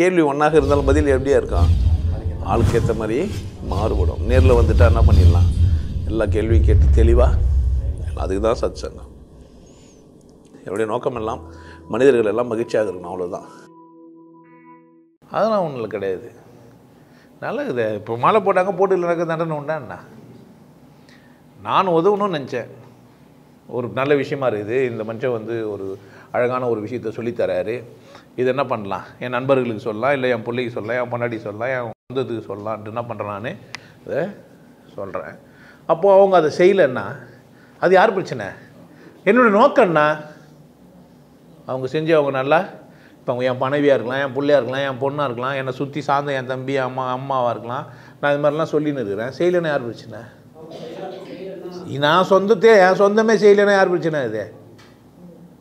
கேள்வி ஒன்றாக இருந்தாலும் பதில் எப்படியா இருக்கும் ஆளுக்கு ஏற்ற மாதிரி மாறுபடும். நேரில் வந்துட்டா என்ன பண்ணிடலாம்? எல்லா கேள்வியும் கேட்டு தெளிவாக அதுக்கு தான் சத் சங்கம் என்னுடைய நோக்கம் எல்லாம் மனிதர்கள் எல்லாம் மகிழ்ச்சியாக இருக்கணும் அவ்வளோதான் அதெல்லாம் ஒன்றும் கிடையாது. நல்லது இப்போ மாலை போட்டாங்க போட்டு இல்லைனாக்க தண்டனை உண்டா என்ன? நான் உதவணும்னு நினச்சேன். ஒரு நல்ல விஷயமா இருக்குது. இந்த மனுஷன் வந்து ஒரு அழகான ஒரு விஷயத்த சொல்லித்தராரு. இது என்ன பண்ணலாம்? என் நண்பர்களுக்கு சொல்லலாம் இல்லை என் பிள்ளைக்கு சொல்லலாம் என் பொண்டாட்டி சொல்லலாம் என் சொந்தத்துக்கு சொல்லலான்ட்டு என்ன பண்ணுறேன் நான் இதை சொல்கிறேன் அப்போது அவங்க அதை செய்யலைன்னா அது யார் பிரச்சனை? என்னோடய நோக்கம் என்ன? அவங்க செஞ்சு அவங்க நல்லா இப்போ அவங்க என் மனைவியாக இருக்கலாம் என் பிள்ளையாக இருக்கலாம் என் பொண்ணாக இருக்கலாம் என்னை சுற்றி சார்ந்த என் தம்பி அம்மா அம்மாவாக இருக்கலாம். நான் இது மாதிரிலாம் சொல்லின்னு இருக்கிறேன். செய்யலைன்னா யார் பிரச்சனை? நான் சொந்தத்தே என் சொந்தமே செய்யலைன்னா யார் பிரச்சனை இது?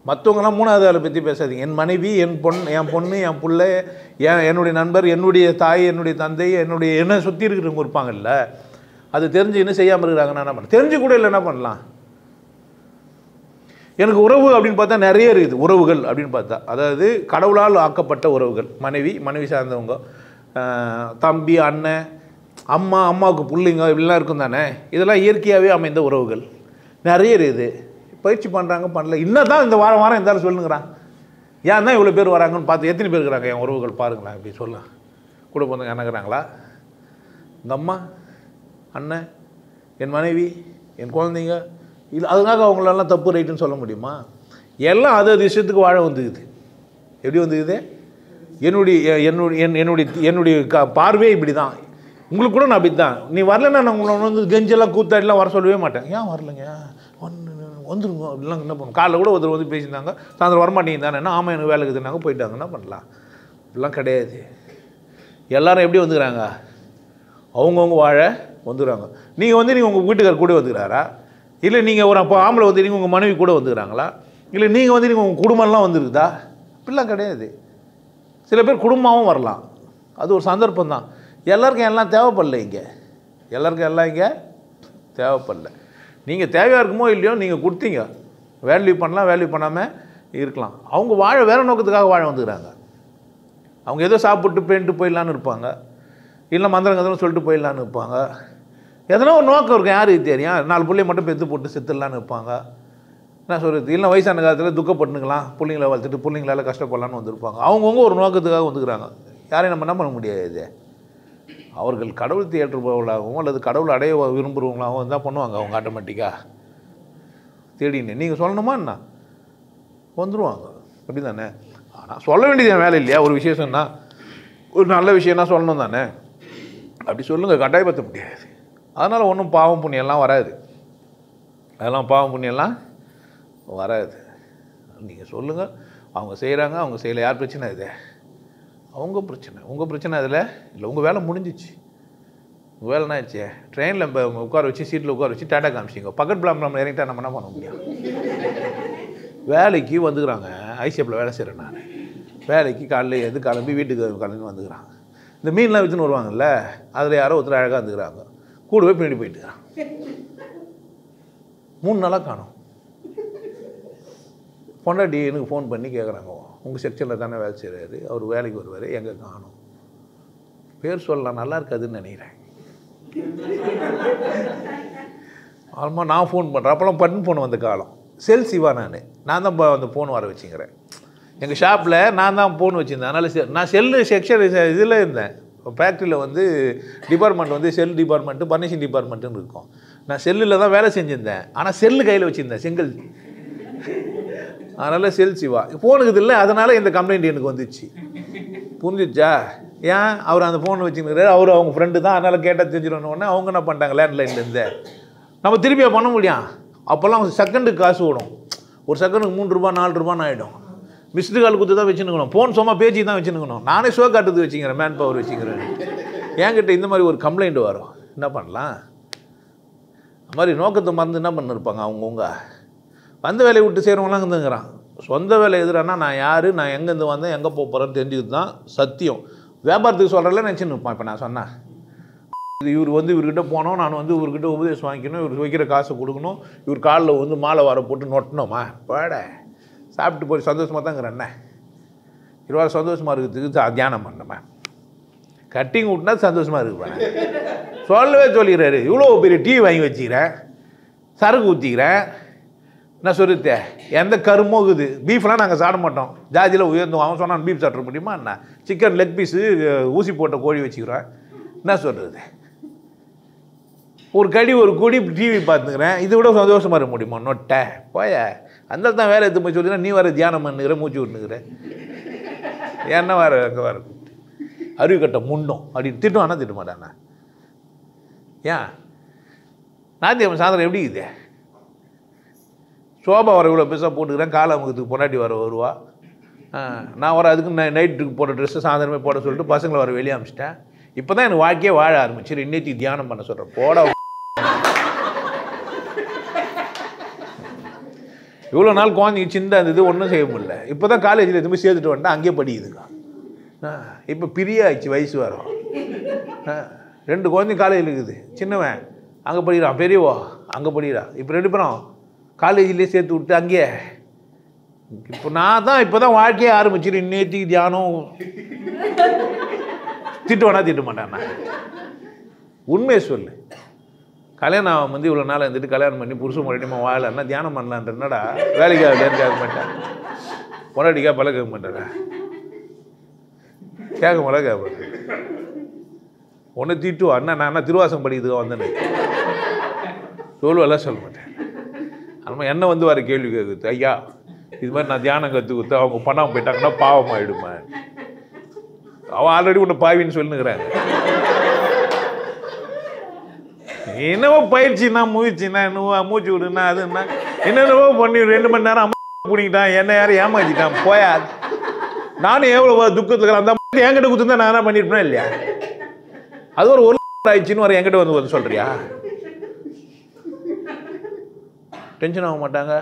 மற்றவங்களாம் மூணாவது ஆளை பற்றி பேசாதீங்க. என் மனைவி என் பொண் என் பொண்ணு என் பிள்ளை என் என்னுடைய நண்பர் என்னுடைய தாய் என்னுடைய தந்தை என்னுடைய என்னை சுற்றி இருக்கிறவங்க இருப்பாங்கல்ல. அது தெரிஞ்சு இன்னும் செய்யாமல் இருக்கிறாங்கன்னா என்ன பண்ண? தெரிஞ்சு கூட இல்லை என்ன பண்ணலாம்? எனக்கு உறவு அப்படின்னு பார்த்தா நிறைய இருக்குது. உறவுகள் அப்படின்னு பார்த்தா. அதாவது கடவுளால் ஆக்கப்பட்ட உறவுகள். மனைவி மனைவி சார்ந்தவங்க தம்பி அண்ணன் அம்மா அம்மாவுக்கு பிள்ளைங்க இப்படிலாம் இருக்கும் தானே? இதெல்லாம் இயற்கையாகவே அமைந்த உறவுகள். நிறைய இருக்குது. பயிற்சி பண்ணுறாங்க பண்ணல. இன்னும் தான் இந்த வாரம் வாரம் இருந்தாலும் சொல்லுங்கிறான் ஏன் தான் இவ்வளோ பேர் வராங்கன்னு பார்த்து எத்தனை பேர் இருக்கிறாங்க? என் உறவுகள் பாருங்களேன் இப்படி சொல்லலாம் கூட வந்து என்னங்கிறாங்களா இந்த அம்மா அண்ணன் என் மனைவி என் குழந்தைங்க இல்லை அதுக்காக அவங்களெல்லாம் தப்பு ரைட்டுன்னு சொல்ல முடியுமா? எல்லாம் அது அது விஷயத்துக்கு வாழ வந்துக்குது. எப்படி வந்துக்குது? என்னுடைய என்னுடைய என் என்னுடைய என்னுடைய க பார்வையே இப்படி தான் உங்களுக்கு கூட நான் அப்படி தான் நீ வரலன்னா நான் உங்களை வந்து கெஞ்செல்லாம் கூத்தாடிலாம் வர சொல்லவே மாட்டேன். ஏன் வரலைங்க? ஒன்று வந்துருங்க அப்படிலாம் என்ன பண்ணும்? காலைல கூட ஒருத்தர் வந்து பேசியிருந்தாங்க சாயந்தரம் வரமாட்டேங்க தானே என்ன ஆமாம் எனக்கு வேலை இருக்குதுன்னாங்க போயிட்டாங்க என்ன பண்ணலாம்? இப்படிலாம் கிடையாது. எல்லாரும் எப்படி வந்துக்கிறாங்க? அவங்கவுங்க வாழ வந்துடுறாங்க. நீங்கள் வந்து நீங்கள் உங்கள் வீட்டுக்கார் கூட வந்துக்கிறாரா? இல்லை நீங்கள் ஒரு அப்போ ஆம்பளை வந்து நீங்கள் உங்கள் மனைவி கூட வந்துக்கிறாங்களா? இல்லை நீங்கள் வந்து நீங்கள் உங்கள் குடும்பம்லாம் வந்துருக்குதா? இப்படிலாம் கிடையாது. சில பேர் குடும்பமாகவும் வரலாம். அது ஒரு சந்தர்ப்பம் தான் எல்லாருக்கும் எல்லாம் தேவைப்படல இங்கே. எல்லாருக்கும் எல்லாம் இங்கே தேவைப்படல. நீங்கள் தேவையாக இருக்குமோ இல்லையோ நீங்கள் கொடுத்தீங்க. வேல்யூ பண்ணலாம் வேல்யூ பண்ணாமல் இருக்கலாம். அவங்க வாழ வேறு நோக்கத்துக்காக வாழ வந்துக்கிறாங்க. அவங்க ஏதோ சாப்பிட்டு பேண்ட்டு போயிடலான்னு இருப்பாங்க. இல்லை மந்திரம் கந்திரம் சொல்லிட்டு போயிடலான்னு இருப்பாங்க. எதனா ஒரு நோக்கம் இருக்கும். யாருக்கு தெரியும் நாலு பிள்ளைய மட்டும் பெற்று போட்டு செத்துடலான்னு இருப்பாங்க. என்ன சொல்கிறது இல்லை வயசான காலத்தில் துக்கப்பட்டுக்கலாம். பிள்ளைங்களை வளர்த்துட்டு பிள்ளைங்களால கஷ்டப்படலான்னு வந்திருப்பாங்க. அவங்கவுங்க ஒரு நோக்கத்துக்காக வந்துக்கிறாங்க. யாரையும் நம்ம என்ன பண்ண முடியாது? அவர்கள் கடவுள் தேற்றுபவர்களாகவும் அல்லது கடவுள் அடைய விரும்புகிறவங்களாகவும் இருந்தால் பண்ணுவாங்க அவங்க ஆட்டோமேட்டிக்காக தேடின்னு நீங்கள் சொல்லணுமா என்ன? வந்துடுவாங்க அப்படி தானே ஆனால் சொல்ல வேண்டியது என் வேலை இல்லையா? ஒரு விசேஷம்னா ஒரு நல்ல விஷயம்னா சொல்லணும் தானே? அப்படி சொல்லுங்கள் கட்டாயப்படுத்த முடியாது. அதனால் ஒன்றும் பாவம் புண்ணியம்லாம் வராது. அதெல்லாம் பாவம் புண்ணியெல்லாம் வராது. நீங்கள் சொல்லுங்கள் அவங்க செய்கிறாங்க அவங்க செய்யலை. யார் பிரச்சனை இது? அவங்க பிரச்சனை. உங்கள் பிரச்சனை அதில்? இல்லை உங்கள் வேலை முடிஞ்சிச்சு. உங்கள் வேலை என்ன ஆச்சு ட்ரெயினில் நம்ம உட்கார வச்சு சீட்டில் உட்கார வச்சு டாட்டா காமிச்சிங்க பக்கெட் பிளாம் இறங்கிட்டா நம்ம என்ன பண்ண முடியும்? வேலைக்கு வந்துக்கிறாங்க. ஐசிஎப்பில் வேலை செய்கிறேன் நான். வேலைக்கு காலையில் எது கிளம்பி வீட்டுக்கு கிளம்பி வந்துக்கிறாங்க. இந்த மீன்லாம் விற்றுன்னு வருவாங்கல்ல அதில் யாரோ ஒருத்தர் அழகாக வந்துக்கிறாங்க கூடவே பின்னாடி போயிட்டுக்கிறான் மூணு நாளாக காணும். பொண்டாட்டி எனக்கு ஃபோன் பண்ணி கேட்குறாங்க உங்கள் செக்ஷனில் தானே வேலை செய்கிறாரு அவர் வேலைக்கு வருவார். எங்கே காணும். பேர் சொல்லலாம். நல்லா இருக்காதுன்னு நினைக்கிறேன். ஆல்மா நான் ஃபோன் பண்ணுறேன் அப்போல்லாம் பட்டன் ஃபோன் வந்த காலம். செல் சிவா நான். நான் தான் அந்த ஃபோன் வர வச்சுக்கிறேன் எங்கள் ஷாப்பில் நான் தான் ஃபோன் வச்சுருந்தேன். அதனால் செ நான் செல்லு செக்ஷன் இதில் இருந்தேன். ஃபேக்ட்ரியில் வந்து டிபார்ட்மெண்ட் வந்து செல் டிபார்ட்மெண்ட்டு பர்னிஷிங் டிபார்ட்மெண்ட்டுன்னு இருக்கும். நான் செல்லில் தான் வேலை செஞ்சுருந்தேன். ஆனால் செல்லு கையில் வச்சுருந்தேன். செங்கல் அதனால் செல் சிவா. ஃபோனுக்கு இல்லை அதனால் இந்த கம்ப்ளைண்ட் எனக்கு வந்துச்சு. புரிஞ்சிச்சா? ஏன்? அவர் அந்த ஃபோன் வச்சுருக்கிறாரு. அவர் அவங்க ஃப்ரெண்டு தான். அதனால் கேட்டால் தெரிஞ்சிடணும் உடனே அவங்க என்ன பண்ணிட்டாங்க லேண்ட்லைன்லேருந்து நம்ம திருப்பியாக பண்ண முடியும். அப்போல்லாம் செகண்டுக்கு காசு விடும் ஒரு செகண்டுக்கு மூணு ரூபா நாலு ரூபான்னு ஆகிடும் மிஸ்டு கால் குத்து தான் வச்சுருக்கணும். ஃபோன் சும்மா பேச்சு தான் வச்சுருக்கணும். நானே ஷோ காட்டுறது வச்சுக்கிறேன் மேன் பவர் வச்சுக்கிறேன். என்கிட்ட இந்த மாதிரி ஒரு கம்ப்ளைண்ட் வரும். என்ன பண்ணலாம்? அது மாதிரி நோக்கத்தை மறந்து என்ன பண்ணிருப்பாங்க அவங்கவுங்க வந்த வேலையை விட்டு செய்கிறவங்களாம் இருந்துங்கிறான். சொந்த வேலை எதிரானா நான் யார் நான் எங்கேருந்து வந்தேன் எங்கே போக போகிறேன்னு தெரிஞ்சுக்கிட்டு தான் சத்தியம். வியாபாரத்துக்கு சொல்கிறல நினச்சின்னு இருப்பான் இப்போ நான் சொன்னேன் இது இவர் வந்து இவர்கிட்ட போனோம் நான் வந்து இவர்கிட்ட உபதேசம் வாங்கிக்கணும் இவர் வைக்கிற காசை கொடுக்கணும் இவர் காலில் வந்து மாலை வர போட்டு நொட்டணுமா? பேட. சாப்பிட்டு போய் சந்தோஷமாக தாங்கிறேன்ண்ணே இருவாறு சந்தோஷமாக இருக்கிறதுக்கு தியானம் பண்ணணுமா கட்டிங் விட்டுனா சந்தோஷமாக இருக்குப்பேன் சொல்லவே சொல்லிடுறாரு இவ்வளோ பெரிய டீ வாங்கி வச்சுக்கிறேன் சரக்கு ஊற்றிக்கிறேன் என்ன சொல்லுது எந்த கருமோ இருக்குது. பீஃப்லாம் நாங்கள் சாப்பிட மாட்டோம். ஜாதியில் உயர்ந்தோம். அவன் சொன்னான் பீஃப் சாப்பிட முடியுமா? என்ன? சிக்கன் லெக் பீஸு ஊசி போட்ட கோழி வச்சுக்கிறேன் என்ன சொல்கிறது ஒரு கடி ஒரு கொடி டிவி பார்த்துக்கிறேன். இதை விட சந்தோஷமாக இருக்க முடியுமா? நொட்டை. போய. அந்த தான் வேலை எடுத்து போய் சொல்லினா நீ வர தியானம் பண்ணுகிற மூச்சு விட்டுனுக்கிற. என்ன வர அங்கே வர அறிவு கட்ட முன்னும். திட்டம் ஆனால் திட்ட மாட்டானா ஏன்? நாத்தியம் சாயந்தரம் எப்படி இது சோபா வர இவ்வளோ பெருசாக போட்டுக்கிறேன். காலை அமுகத்துக்கு பொண்டாட்டி வர வருவா. நான் வர அதுக்கு நை நைட்டுக்கு போட்ட ட்ரெஸ்ஸு சாயந்தரமே போட சொல்லிட்டு பசங்களை வர வெளியே அமிச்சிட்டேன். இப்போ தான் எனக்கு வாழ்க்கையே வாழ ஆரம்பிச்சு. இன்னைக்கு தியானம் பண்ண சொல்கிறேன் போட. இவ்வளோ நாள் குழந்தைங்க சின்ன இருந்தது ஒன்றும் செய்ய முடியல. இப்போ தான் காலேஜில் எதுவுமே சேர்த்துட்டு வந்துட்டேன். அங்கேயே படிக்குதுக்கா. ஆ, இப்போ பிரிய ஆயிடுச்சு வயசு வரும் ஆ, ரெண்டு குழந்தைங்க காலேஜில் இருக்குது. சின்னவன் அங்கே படிக்கிறான். பெரியவோ அங்கே படிக்கிறான். இப்போ ரெண்டு பேரும் காலேஜ்லேயே சேர்த்து விட்டு அங்கேயே. இப்போ நான் தான் இப்போ தான் வாழ்க்கையே ஆரம்பிச்சிரு நேற்றுக்கு தியானம். திட்டுவானா திட்ட நான். உண்மையை சொல்லு. கல்யாணம் வந்து இவ்வளோ நாள் இருந்துட்டு கல்யாணம் பண்ணி புருஷன் முன்னாடிமா வாழலன்னா தியானம் பண்ணலான்றனடா வேலைக்கு ஆகலையான்னு கேட்க மாட்டேன். பொண்டாட்டிக்கா பல கேட்க மாட்டேன் கேட்க போல கேட்க மாட்டேன். ஒன்று திட்டுவா? அண்ணா நான் என்ன திருவாசம் படிக்கிறதுக்காக வந்தேன்னு. சொல்லுவெல்லாம் சொல்ல மாட்டேன். நம்ம என்ன வந்து வர கேள்வி கேட்குது ஐயா இது மாதிரி நான் தியானம் கற்று கொடுத்து அவங்க பண்ணாமல் போயிட்டாங்கன்னா பாவம் ஆகிடுமா அவன் ஆல்ரெடி உன்னை பாவின்னு சொல்லுங்கிறாங்க என்னவோ பயிற்சினா முயற்சினா என்னவோ மூச்சு விடுனா அதுன்னா என்னென்னவோ பண்ணி ரெண்டு மணி நேரம் அம்மா பிடிக்கிட்டான் என்ன யாரும் ஏமாத்திட்டான் போயா நானும் எவ்வளோ துக்கத்துக்கு அந்த மாதிரி என்கிட்ட கொடுத்துருந்தா நான் என்ன பண்ணியிருப்பேனா இல்லையா? அது ஒரு ஒரு ஆயிடுச்சுன்னு வர என்கிட்ட வந்து வந்து டென்ஷன் ஆக மாட்டாங்க.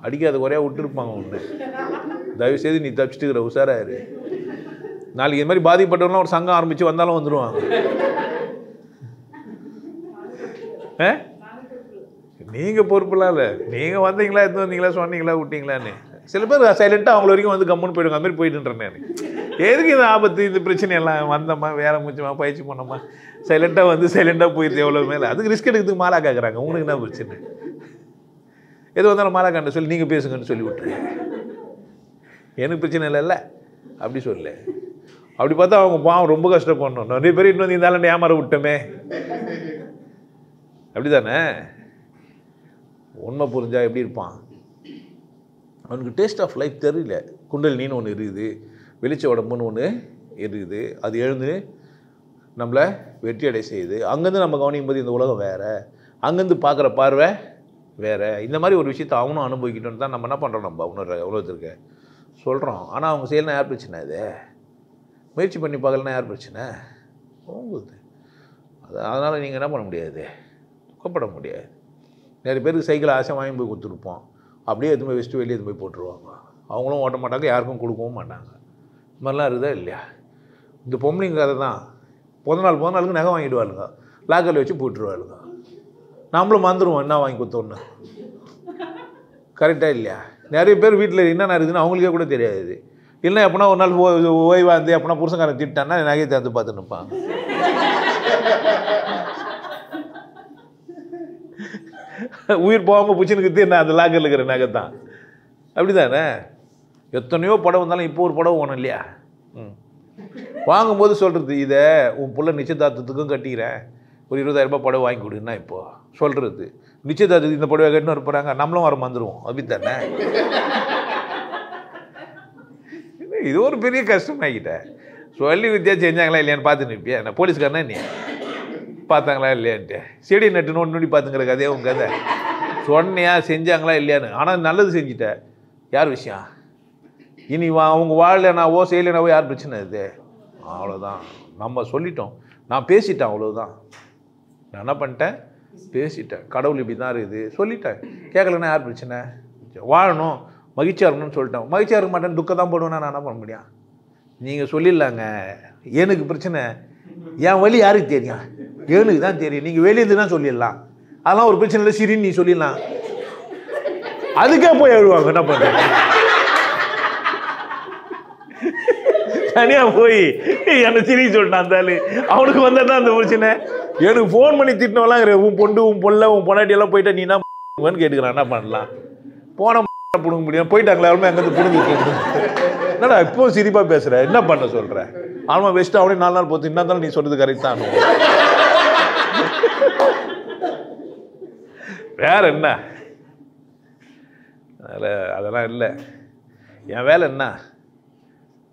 அடிக்காத குறையா விட்டுருப்பாங்க ஒன்று தயவு செய்து நீ தப்பிச்சுட்டு இருக்கிற உஷாராரு நாளைக்கு இது மாதிரி பாதிக்கப்பட்டவங்களாம் ஒரு சங்கம் ஆரம்பித்து வந்தாலும் வந்துடுவாங்க ஆ? நீங்கள் பொறுப்புலாம் இல்லை. நீங்கள் வந்தீங்களா எடுத்து வந்தீங்களா சொன்னீங்களா விட்டீங்களான்னு. சில பேர் சைலண்ட்டாக அவங்கள வரைக்கும் வந்து கம்முன்னு போயிடுங்க அந்த மாதிரி போயிட்டுன்றேன் நான். எதுக்கு இந்த ஆபத்து இந்த பிரச்சனை எல்லாம் வந்தோமா வேலை முடிச்சோமா பயிற்சி பண்ணோமா சைலண்ட்டாக வந்து சைலண்ட்டாக போயிடுது எவ்வளோ மேலே அதுக்கு ரிஸ்க் எடுக்கிறதுக்கு மாலா கேட்குறாங்க உங்களுக்கு என்ன பிரச்சனை? எது வந்தாலும் மாலா கண்ட சொல்லி நீங்கள் பேசுங்கன்னு சொல்லி விட்டுரு எனக்கு பிரச்சனை இல்லைல்ல. அப்படி சொல்லு. அப்படி பார்த்தா அவங்க பாவம் ரொம்ப கஷ்டப்படணும். நிறைய பேர் இன்னும் வந்து இருந்தாலும் ஏமாற விட்டோமே. அப்படிதானே? உண்மை புரிஞ்சா எப்படி இருப்பான்? அவனுக்கு டேஸ்ட் ஆஃப் லைஃப் தெரியல. குண்டல் ஒன்று இருக்குது. வெளிச்ச உடம்புன்னு ஒன்று இருக்குது. அது எழுந்து நம்மளை வெற்றி அடை செய்யுது. அங்கேருந்து நம்ம கவனிக்கும் போது இந்த உலகம் வேறு. அங்கேருந்து பார்க்குற பார்வை வேறு. இந்த மாதிரி ஒரு விஷயத்தை அவனும் அனுபவிக்கணும்னு தான் நம்ம என்ன பண்ணுறோம் நம்ம? உணர்ற உலகத்திற்கு சொல்கிறோம் ஆனால் அவங்க செய்யலாம் யார் பிரச்சனை இது? முயற்சி பண்ணி பார்க்கலனா யார் பிரச்சனை? உங்களுக்கு அது அதனால் நீங்கள் என்ன பண்ண முடியாது? துக்கப்பட முடியாது. நிறைய பேருக்கு சைக்கிள் ஆசை வாங்கி போய் கொடுத்துருப்போம். அப்படியே எடுத்து போய் வச்சுட்டு வெளியே எதுவும் போய் போட்டுருவாங்க. அவங்களும் ஓட்ட மாட்டாங்க யாருக்கும் கொடுக்கவும் மாட்டாங்க. இது மாதிரிலாம் இருக்குதா இல்லையா? இந்த பொம்பளைங்க கதை தான். பிறந்த நாள் பிறந்த நாளுக்கு நகை வாங்கிடுவாளுங்க. லாக்கரில் வச்சு போட்டுருவாளுங்க. நம்மளும் மறந்துடுவோம் என்ன வாங்கி கொடுத்தோன்னு. கரெக்டாக இல்லையா? நிறைய பேர் வீட்டில் என்ன நடக்குதுன்னு அவங்களுக்கே கூட தெரியாது. இல்லை எப்படின்னா ஒரு நாள் ஓ- இருந்து எப்படின்னா புருஷங்காரன் திட்டான்னா நகையை திறந்து பார்த்து நிற்பாங்க உயிர் போகாமல் புச்சினுக்கு என்ன? அந்த லாக்கரில் இருக்கிற நகை தான். அப்படி தானே எத்தனையோ படம் வந்தாலும் இப்போ ஒரு படம் ஓணும் இல்லையா? ம். வாங்கும்போது சொல்கிறது இதை உன் பிள்ளை நிச்சயதார்த்தத்துக்கும் கட்டிக்கிறேன். ஒரு இருபதாயிரம் ரூபாய் புடவை வாங்கி கொடுன்னா இப்போ? சொல்கிறது நிச்சயதார்த்தத்துக்கு இந்த புடவை கட்டினு இருப்பாங்க நம்மளும் வர வந்துடுவோம் அப்படித்தானே? இது ஒரு பெரிய கஷ்டமாகிட்டேன் சொல்லி வித்தியா செஞ்சாங்களா இல்லையான்னு பார்த்து நிற்பியா நான் போலீஸ்காரனா நீ? பார்த்தாங்களா இல்லையான்ட்டு. செடி நட்டுன்னு ஒன்று நொடி பார்த்துங்கிற கதையே உங்க கதை? சொன்னியா செஞ்சாங்களா இல்லையான்னு. ஆனால் நல்லது செஞ்சிட்டேன் யார் விஷயம்? இனி வா அவங்க வாழலைனாவோ செய்யலைனாவோ யார் பிரச்சனை இது? அவ்வளோதான் நம்ம சொல்லிட்டோம். நான் பேசிட்டேன் அவ்வளோதான் நான் என்ன பண்ணிட்டேன்? பேசிட்டேன். கடவுள் இப்படி தான் இருக்குது. சொல்லிட்டேன். கேட்கலன்னா யார் பிரச்சனை? வாழணும். மகிழ்ச்சியாக இருக்கணும்னு சொல்லிட்டேன். மகிழ்ச்சியாக இருக்க மாட்டேன் துக்கம் தான் போடுவேன்னா நான் என்ன பண்ண முடியும்? நீங்கள் சொல்லிடலாங்க. எனக்கு பிரச்சனை. என் வழி யாருக்கு தெரியும்? எனக்கு தான் தெரியும். நீங்கள் வெளியே தான் சொல்லிடலாம். அதெல்லாம் ஒரு பிரச்சனை இல்லை சிரின்னு நீ சொல்லிடலாம். அதுக்கே போய் எழுவாங்க என்ன பண்ணுறேன் தனியாக போய் என்னை சிரிக்க சொல்லிட்டான் தாலு அவனுக்கு வந்தால் தான் அந்த பிரச்சனை. எனக்கு ஃபோன் பண்ணி திட்டினவெல்லாம் உன் பொண்டு உன் பொல்ல உன் பொண்டாட்டி எல்லாம் போயிட்டா நீ என்ன கேட்டுக்கிறான். என்ன பண்ணலாம்? போன பிடுங்க முடியும். போயிட்டாங்களா அவளுமே அங்கேருந்து பிடுங்க என்னடா இப்போ சிரிப்பாக பேசுகிற என்ன பண்ண சொல்கிற ஆமா வெஸ்ட்டு அவனே நாலு நாள் போத்து. என்ன இருந்தாலும் நீ சொல்கிறது கரெக்ட் தான் வேற என்ன? அதில் அதெல்லாம் இல்லை. என் வேலை என்ன?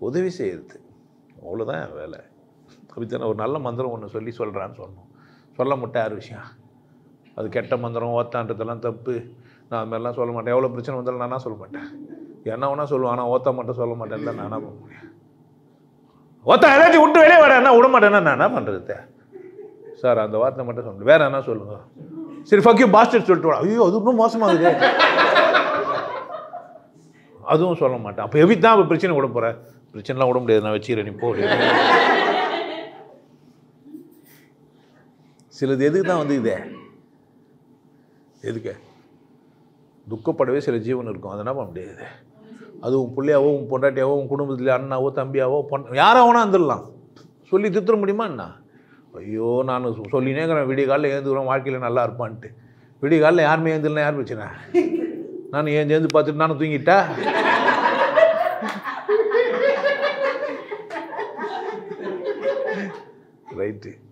உதவி செய்யறது அவ்வளோதான் என் வேலை. அப்படித்தானே ஒரு நல்ல மந்திரம் ஒன்று சொல்லி சொல்கிறான்னு சொன்னோம். சொல்ல மாட்டேன் யார் விஷயம். அது கெட்ட மந்திரம் ஓத்தான்றதெல்லாம் தப்பு. நான் அது மாதிரிலாம் சொல்ல மாட்டேன். எவ்வளோ பிரச்சனை வந்தாலும் நானாக சொல்ல மாட்டேன். என்ன வேணால் சொல்லுவேன். ஆனால் ஓத்தா மட்டும் சொல்ல மாட்டேன்ல நானாக பண்ண முடியும் ஓத்தா ஏதாச்சும் விட்டு வெளியே வர என்ன விட மாட்டேன்னா நான் என்ன பண்ணுறது சார் அந்த வார்த்தை மட்டும் சொல்லுங்க. வேற என்ன சொல்லுங்க? சரி ஃபக்கியூ பாஸ்டர் சொல்லிட்டு ஐயோ அது இன்னும் மோசமாகுது அதுவும் சொல்ல மாட்டேன். அப்போ எவி தான் பிரச்சனை விட போகிறேன் பிரச்சனைலாம் விட முடியாது. நான் வச்சுக்கிறேன். நீ போ. சிலது எதுக்கு தான் வந்து இதே? எதுக்கு? துக்கப்படவே சில ஜீவன் இருக்கும். அதை என்ன பண்ண முடியாது? அது உன் பிள்ளையாவோ உன் பொண்டாட்டியாவோ உன் குடும்பத்தில் அண்ணாவோ தம்பியாவோ பொன் யாரோ வந்துடலாம் சொல்லி திருத்த முடியுமா என்ன? ஐயோ நான் சொ- சொல்லினே இருக்கிறேன். விடிய காலையில் ஏந்துக்கிறோம் வாழ்க்கையில் நல்லா இருப்பான்ட்டு. விடிய காலையில் யாருமே ஏந்திரலாம் யார் பிரச்சனை? நான் ஏன் சேர்ந்து பார்த்துட்டு நானும் தூங்கிட்டா? gente.